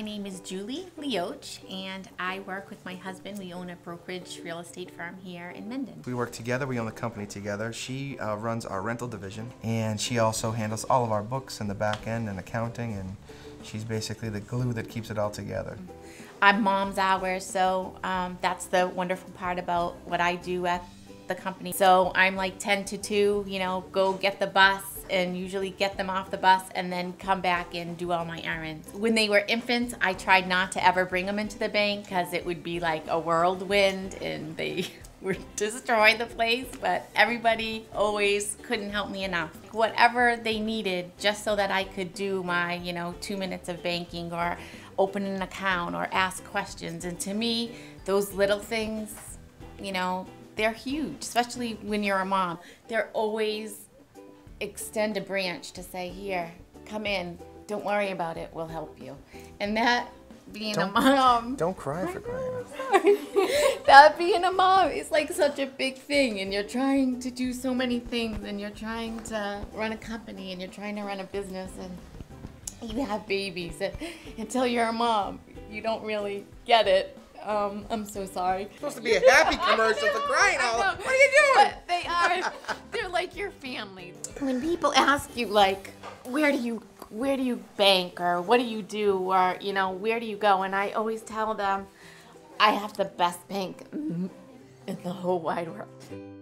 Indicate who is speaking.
Speaker 1: My name is Julie Lioce, and I work with my husband. We own a brokerage real estate firm here in Mendon.
Speaker 2: We work together, we own the company together. She uh, runs our rental division, and she also handles all of our books and the back end and accounting, and she's basically the glue that keeps it all together.
Speaker 1: I'm mom's hours, so um, that's the wonderful part about what I do at the company. So I'm like 10 to 2, you know, go get the bus and usually get them off the bus and then come back and do all my errands. When they were infants, I tried not to ever bring them into the bank because it would be like a whirlwind and they would destroy the place, but everybody always couldn't help me enough. Whatever they needed just so that I could do my, you know, two minutes of banking or open an account or ask questions. And to me, those little things, you know, they're huge, especially when you're a mom. They're always extend a branch to say, here, come in, don't worry about it, we'll help you. And that being
Speaker 2: Don't-
Speaker 1: a mom,
Speaker 2: Don't cry for crying out
Speaker 1: that being a mom is like such a big thing and you're trying to do so many things and you're trying to run a company and you're trying to run a business and you have babies and until you're a mom you don't really get it um, i'm so sorry It's
Speaker 2: supposed to be a happy commercial for crying
Speaker 1: I
Speaker 2: out.
Speaker 1: know.
Speaker 2: What are you doing?
Speaker 1: But they are. When people ask you, like, where do you, where do you bank, or what do you do, or you know, where do you go, and I always tell them, I have the best bank in the whole wide world.